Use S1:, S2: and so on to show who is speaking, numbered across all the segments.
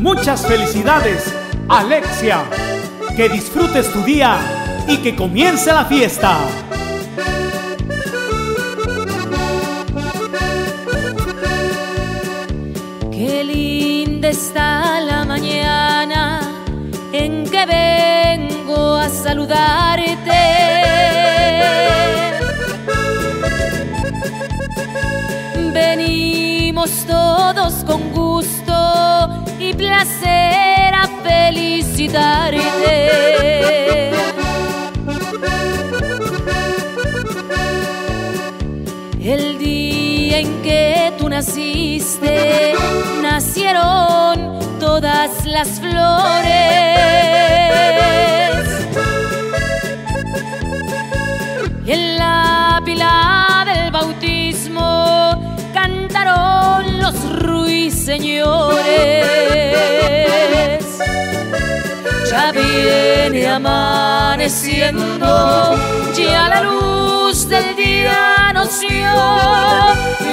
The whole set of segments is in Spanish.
S1: Muchas felicidades, Alexia. Que disfrutes tu día y que comience la fiesta.
S2: Qué linda está la mañana en que vengo Todos con gusto y placer a felicitarte. El día en que tú naciste, nacieron todas las flores. En la pila ruiseñores. Ya viene amaneciendo, ya la luz del día nos.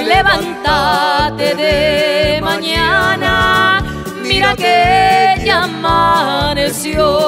S2: Levántate de mañana, mira que ya amaneció.